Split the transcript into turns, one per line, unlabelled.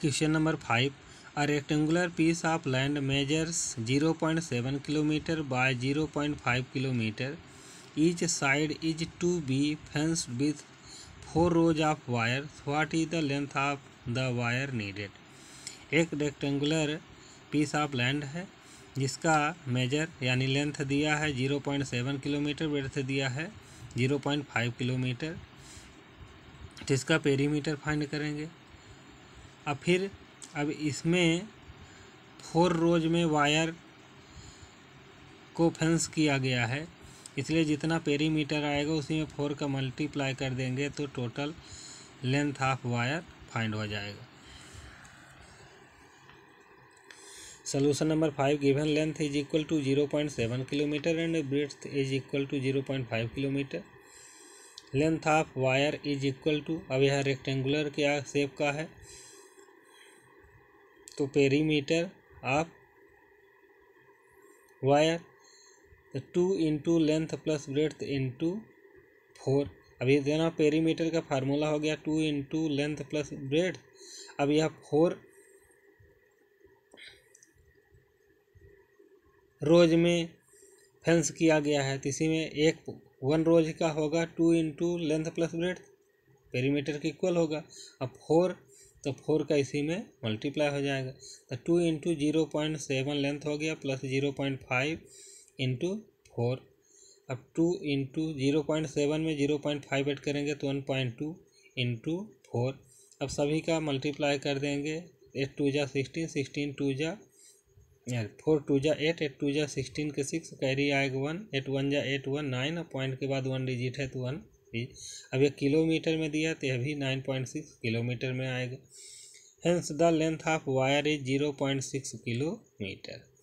Question number five. A rectangular piece of land measures 0.7 kilometre by 0.5 kilometre each side is to be fenced with four rows of wire what is the length of the wire needed एक rectangular piece of land है, जिसका major यानी length दिया है 0.7 kilometre worth दिया है 0.5 kilometre जिसका perimeter find करेंगे। अब फिर अब इसमें फोर रोज में वायर को फेंस किया गया है। इसलिए जितना पेरीमीटर आएगा, उसी में फोर का मल्टीप्लाई कर देंगे तो total length of wire find हो जाएगा। Solution number five given length is equal to zero point seven kilometre and breadth is equal to zero point five kilometre length of wire is equal to अब यह rectangular क्या shape का है? तो perimeter of wire two into length plus breadth into four अब ये देना perimeter का फार्मूला हो गया two into length plus breadth अब यह फोर रोज में फेंस किया गया है तो इसी में एक वन रोज का होगा two into length plus breadth perimeter के इक्वल होगा। अब फोर तो फोर का इसी में मल्टीप्लाई हो जाएगा। तो two into zero point seven length हो गया plus zero point five into four अब two into zero point seven में ज़ीरो पॉइंट फाइव एड करेंगे तो one point two into four अब सभी का मल्टीप्लाई कर देंगे एट टू जा सिक्सटीन सिक्सटीन टू जा फोर टू जा एट एट टू जा सिक्सटीन के सिक्स कैरी आएगा वन एट वन जा एट वन नाइन पॉइंट के बाद वन डिजिट है तो वन अब यह किलोमीटर में दिया तो यह भी नाइन पॉइंट सिक्स किलोमीटर में आएगा। Hence the length of wire is zero point six kilometre